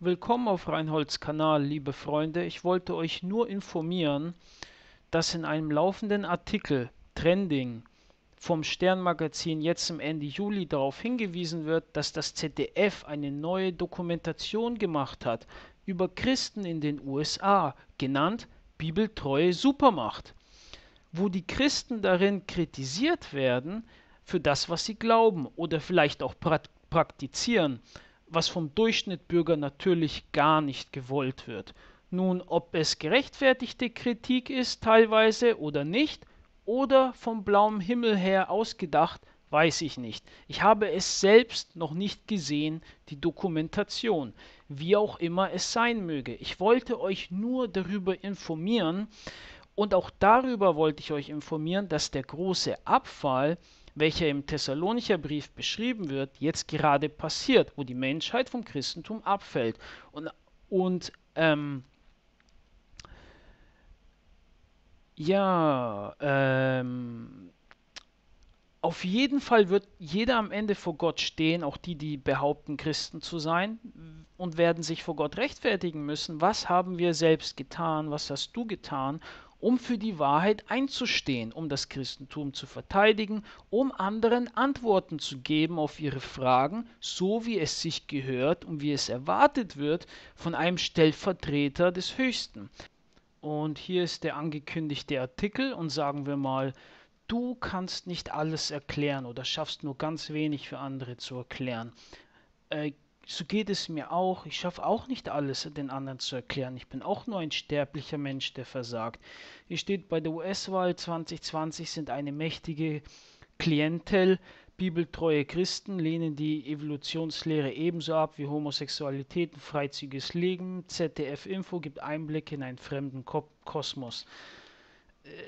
Willkommen auf Reinholds Kanal, liebe Freunde. Ich wollte euch nur informieren, dass in einem laufenden Artikel Trending vom Sternmagazin jetzt im Ende Juli darauf hingewiesen wird, dass das ZDF eine neue Dokumentation gemacht hat über Christen in den USA, genannt Bibeltreue Supermacht, wo die Christen darin kritisiert werden für das, was sie glauben oder vielleicht auch praktizieren was vom Durchschnittbürger natürlich gar nicht gewollt wird. Nun, ob es gerechtfertigte Kritik ist teilweise oder nicht, oder vom blauen Himmel her ausgedacht, weiß ich nicht. Ich habe es selbst noch nicht gesehen, die Dokumentation, wie auch immer es sein möge. Ich wollte euch nur darüber informieren und auch darüber wollte ich euch informieren, dass der große Abfall welcher im Thessalonicher Brief beschrieben wird, jetzt gerade passiert, wo die Menschheit vom Christentum abfällt. Und, und ähm, ja, ähm, auf jeden Fall wird jeder am Ende vor Gott stehen, auch die, die behaupten, Christen zu sein, und werden sich vor Gott rechtfertigen müssen. Was haben wir selbst getan? Was hast du getan? Um für die Wahrheit einzustehen, um das Christentum zu verteidigen, um anderen Antworten zu geben auf ihre Fragen, so wie es sich gehört und wie es erwartet wird von einem Stellvertreter des Höchsten. Und hier ist der angekündigte Artikel und sagen wir mal, du kannst nicht alles erklären oder schaffst nur ganz wenig für andere zu erklären. Äh, so geht es mir auch. Ich schaffe auch nicht alles den anderen zu erklären. Ich bin auch nur ein sterblicher Mensch, der versagt. Hier steht, bei der US-Wahl 2020 sind eine mächtige Klientel bibeltreue Christen lehnen die Evolutionslehre ebenso ab wie Homosexualität und freizügiges Leben. ZDF Info gibt Einblicke in einen fremden Ko Kosmos.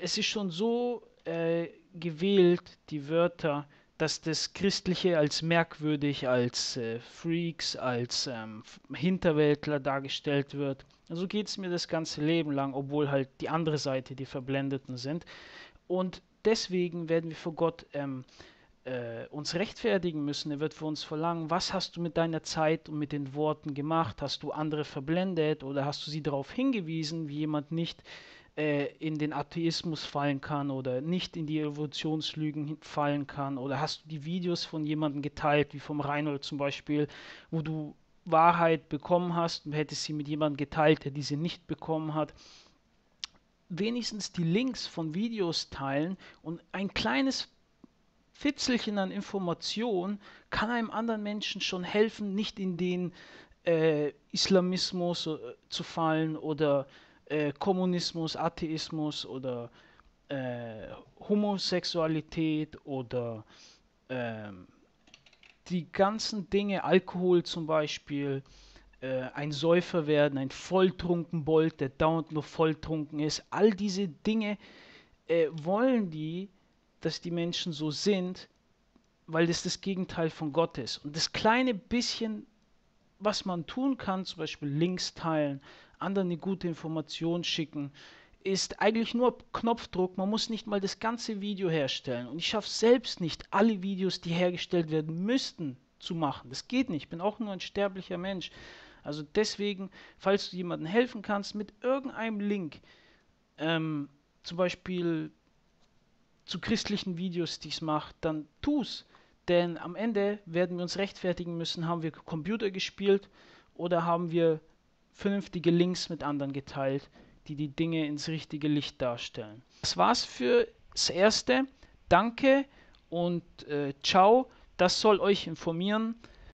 Es ist schon so äh, gewählt, die Wörter, dass das Christliche als merkwürdig, als äh, Freaks, als ähm, Hinterwäldler dargestellt wird. So geht es mir das ganze Leben lang, obwohl halt die andere Seite die Verblendeten sind. Und deswegen werden wir vor Gott ähm, äh, uns rechtfertigen müssen. Er wird für uns verlangen, was hast du mit deiner Zeit und mit den Worten gemacht? Hast du andere verblendet oder hast du sie darauf hingewiesen, wie jemand nicht äh, in den Atheismus fallen kann oder nicht in die Evolutionslügen fallen kann? Oder hast du die Videos von jemandem geteilt, wie vom Reinhold zum Beispiel, wo du Wahrheit bekommen hast und hättest sie mit jemandem geteilt, der diese nicht bekommen hat? Wenigstens die Links von Videos teilen und ein kleines Fitzelchen an Information kann einem anderen Menschen schon helfen, nicht in den äh, Islamismus äh, zu fallen oder äh, Kommunismus, Atheismus oder äh, Homosexualität oder ähm, die ganzen Dinge, Alkohol zum Beispiel, äh, ein Säufer werden, ein volltrunken Bold, der dauernd nur volltrunken ist, all diese Dinge äh, wollen die, dass die Menschen so sind, weil das das Gegenteil von Gott ist. Und das kleine bisschen, was man tun kann, zum Beispiel Links teilen, anderen eine gute Information schicken, ist eigentlich nur Knopfdruck. Man muss nicht mal das ganze Video herstellen. Und ich schaffe selbst nicht, alle Videos, die hergestellt werden müssten, zu machen. Das geht nicht. Ich bin auch nur ein sterblicher Mensch. Also deswegen, falls du jemandem helfen kannst mit irgendeinem Link, ähm, zum Beispiel zu christlichen Videos, die ich mache, dann tu's. Denn am Ende werden wir uns rechtfertigen müssen, haben wir Computer gespielt oder haben wir vernünftige Links mit anderen geteilt, die die Dinge ins richtige Licht darstellen. Das war's für das Erste. Danke und äh, ciao. Das soll euch informieren,